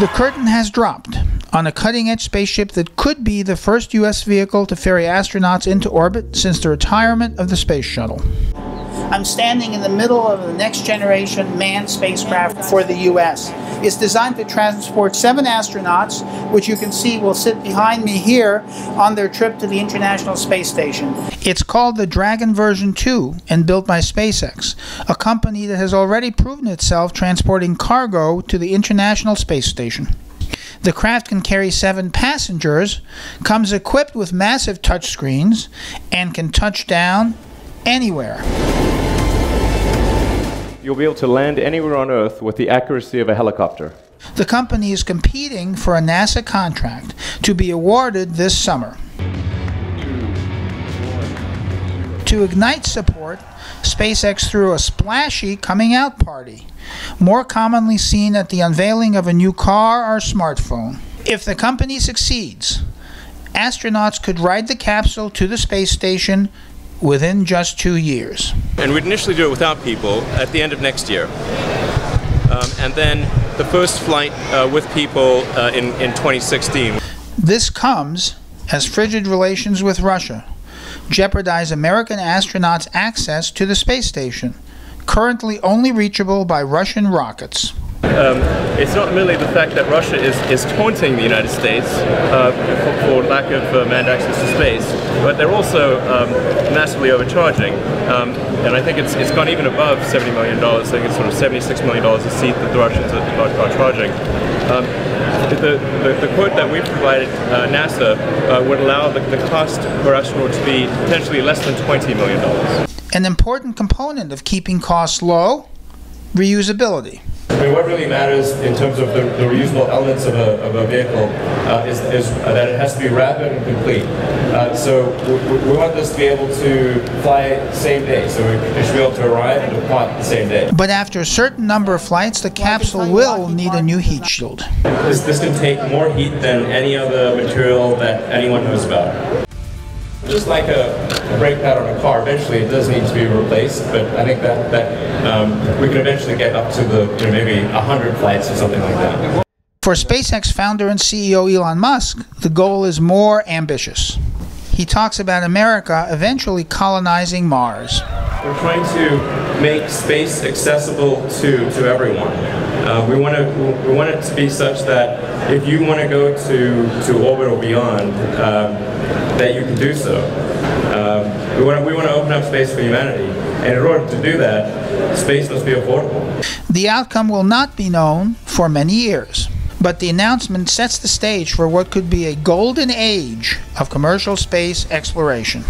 The curtain has dropped on a cutting edge spaceship that could be the first U.S. vehicle to ferry astronauts into orbit since the retirement of the Space Shuttle. I'm standing in the middle of the next generation manned spacecraft for the U.S. It's designed to transport seven astronauts, which you can see will sit behind me here on their trip to the International Space Station. It's called the Dragon version 2 and built by SpaceX, a company that has already proven itself transporting cargo to the International Space Station. The craft can carry seven passengers, comes equipped with massive touchscreens, and can touch down anywhere. You'll be able to land anywhere on Earth with the accuracy of a helicopter. The company is competing for a NASA contract to be awarded this summer. To ignite support, SpaceX threw a splashy coming out party, more commonly seen at the unveiling of a new car or smartphone. If the company succeeds, astronauts could ride the capsule to the space station within just two years. And we'd initially do it without people at the end of next year. Um, and then the first flight uh, with people uh, in, in 2016. This comes as frigid relations with Russia jeopardize American astronauts' access to the space station, currently only reachable by Russian rockets. Um, it's not merely the fact that Russia is, is taunting the United States uh, for, for, lack of uh, manned access to space, but they're also um, massively overcharging. Um, and I think it's, it's gone even above $70 million. I think it's sort of $76 million a seat that the Russians are, are, charging. Um, the, the, the, quote that we provided uh, NASA uh, would allow the, the cost per astronaut to be potentially less than $20 million. An important component of keeping costs low, reusability. I mean, what really matters in terms of the, the reusable elements of a, of a vehicle uh, is, is that it has to be rapid and complete. Uh, so we, we, want this to be able to fly same day, so it should be able to arrive and depart the same day. But after a certain number of flights, the capsule will need a new heat shield. This, this can take more heat than any other material that anyone knows about. Just like a, a, brake pad on a car, eventually it does need to be replaced, but I think that, that um, we can eventually get up to the you know, maybe 100 flights or something like that. For SpaceX founder and CEO Elon Musk, the goal is more ambitious. He talks about America eventually colonizing Mars. We're trying to make space accessible to, to everyone. Uh, we want to we want it to be such that if you want to go to, to orbit or beyond, um, that you can do so. Um, we want we want to open up space for humanity, and in order to do that, space must be affordable. The outcome will not be known for many years, but the announcement sets the stage for what could be a golden age of commercial space exploration.